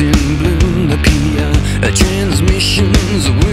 in bloom appear. Transmissions.